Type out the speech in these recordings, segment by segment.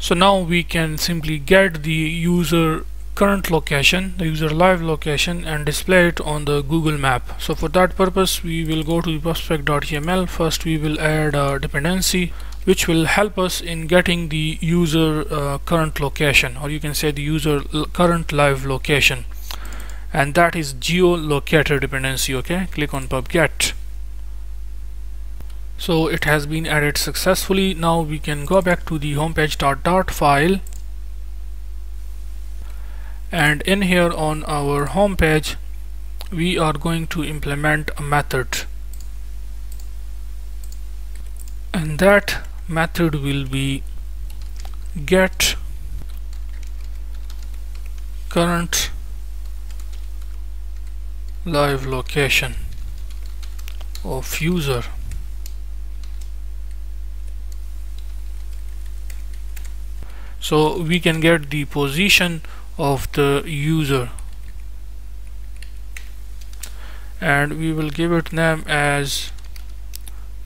so now we can simply get the user current location the user live location and display it on the Google map. So for that purpose we will go to pubspec.yaml first we will add a dependency which will help us in getting the user uh, current location or you can say the user current live location. And that is geolocator dependency okay? Click on pub get so it has been added successfully. Now we can go back to the homepage dot dart file. And in here on our home page we are going to implement a method. And that method will be get current live location of user so we can get the position of the user. And we will give it name as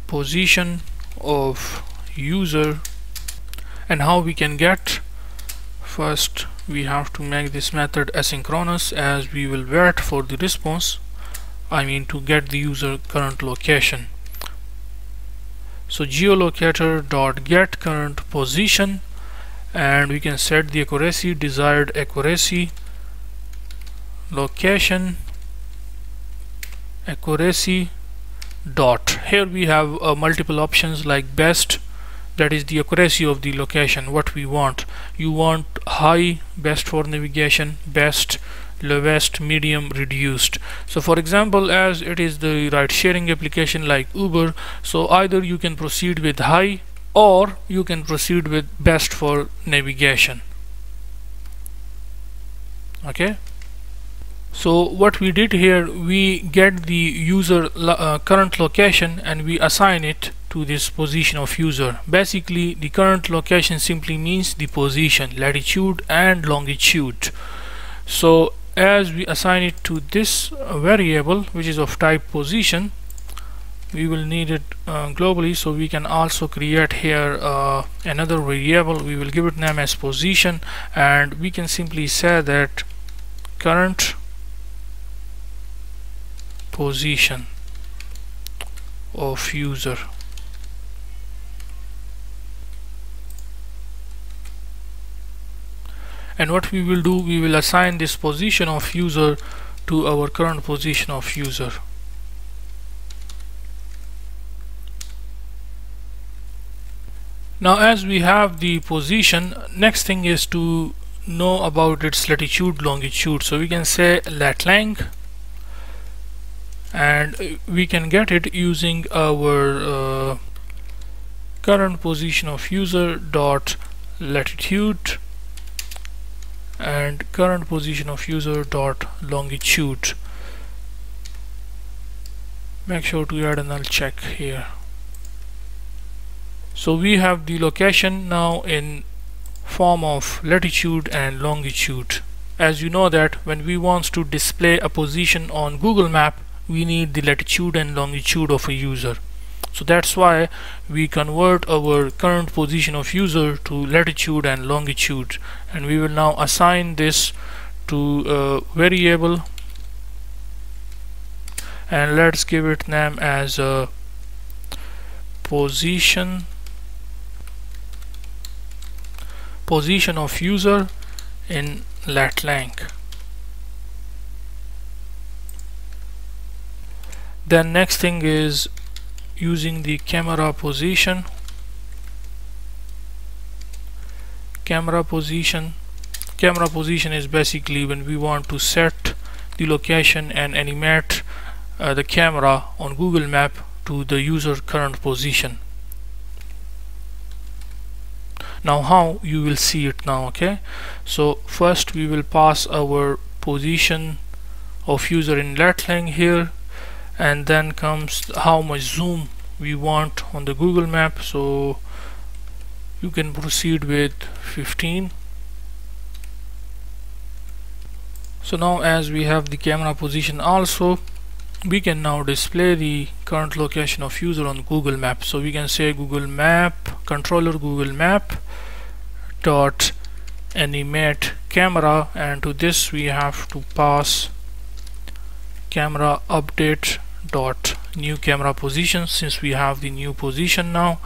position of user. And how we can get? First we have to make this method asynchronous as we will wait for the response. I mean to get the user current location. So geolocator dot get current position and we can set the accuracy desired accuracy location accuracy dot. Here we have uh, multiple options like best that is the accuracy of the location what we want. You want high best for navigation best lowest medium reduced. So for example as it is the ride sharing application like uber so either you can proceed with high or you can proceed with best for navigation. Okay? So what we did here we get the user uh, current location and we assign it to this position of user. Basically the current location simply means the position latitude and longitude. So as we assign it to this variable which is of type position we will need it uh, globally so we can also create here uh, another variable. We will give it name as position and we can simply say that current position of user. And what we will do we will assign this position of user to our current position of user now as we have the position next thing is to know about its latitude longitude. So we can say latlang and we can get it using our uh, current position of user dot latitude and current position of user dot longitude. Make sure to add a null check here so we have the location now in form of latitude and longitude. As you know that when we want to display a position on Google map we need the latitude and longitude of a user. So that's why we convert our current position of user to latitude and longitude. And we will now assign this to a variable. And let's give it name as a position position of user in latlang. Then next thing is using the camera position. Camera position. Camera position is basically when we want to set the location and animate uh, the camera on Google map to the user current position now how you will see it now okay? So first we will pass our position of user in lat latlang here and then comes how much zoom we want on the Google map. So you can proceed with 15 so now as we have the camera position also we can now display the current location of user on Google map. So we can say Google map controller Google map dot animate camera. And to this we have to pass camera update dot new camera position since we have the new position now.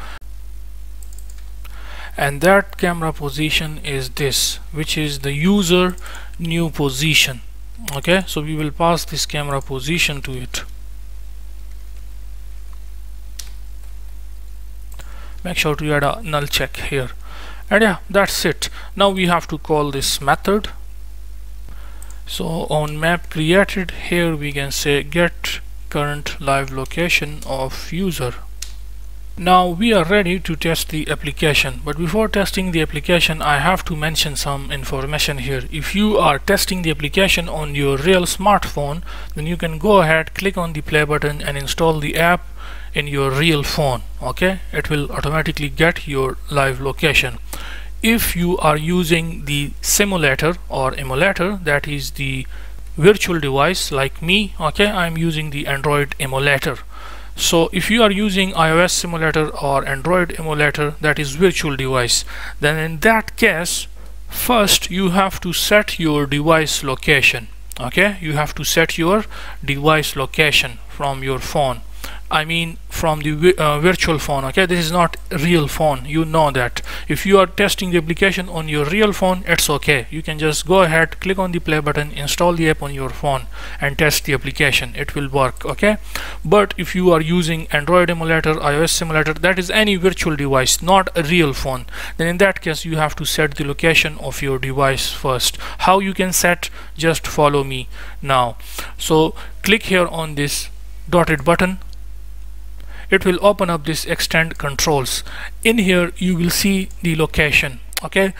And that camera position is this which is the user new position. Okay so we will pass this camera position to it make sure to add a null check here. And yeah that's it. Now we have to call this method. So on map created here we can say get current live location of user. Now we are ready to test the application. But before testing the application I have to mention some information here. If you are testing the application on your real smartphone then you can go ahead click on the play button and install the app in your real phone okay? It will automatically get your live location. If you are using the simulator or emulator that is the virtual device like me okay I'm using the Android emulator. So if you are using iOS simulator or Android emulator that is virtual device then in that case first you have to set your device location okay? You have to set your device location from your phone. I mean from the uh, virtual phone okay? This is not real phone. You know that. If you are testing the application on your real phone it's okay. You can just go ahead click on the play button install the app on your phone and test the application. It will work okay? But if you are using Android emulator iOS simulator that is any virtual device not a real phone then in that case you have to set the location of your device first. How you can set? Just follow me now. So click here on this dotted button it will open up this extend controls. In here you will see the location okay?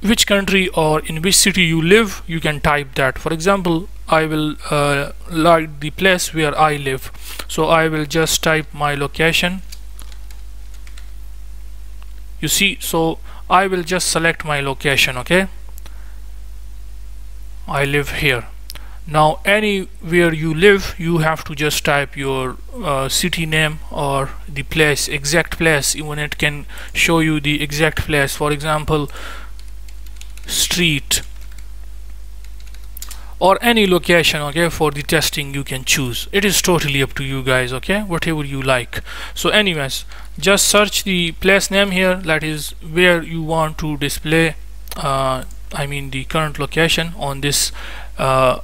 Which country or in which city you live you can type that. For example I will uh, like the place where I live. So I will just type my location. You see so I will just select my location okay? I live here now anywhere you live you have to just type your uh, city name or the place exact place. Even it can show you the exact place. For example street or any location okay for the testing you can choose. It is totally up to you guys okay whatever you like. So anyways just search the place name here that is where you want to display uh, I mean the current location on this uh,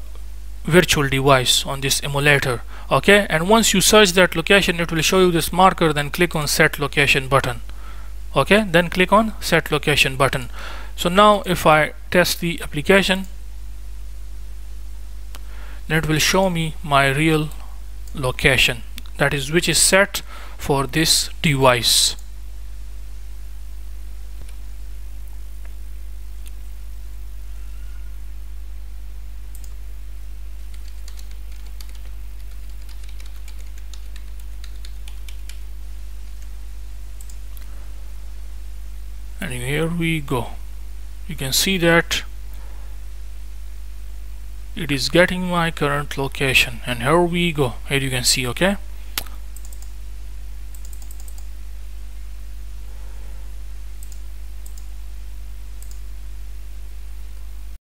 virtual device on this emulator okay? And once you search that location it will show you this marker then click on set location button okay? Then click on set location button. So now if I test the application then it will show me my real location that is which is set for this device and here we go. You can see that it is getting my current location. And here we go here you can see okay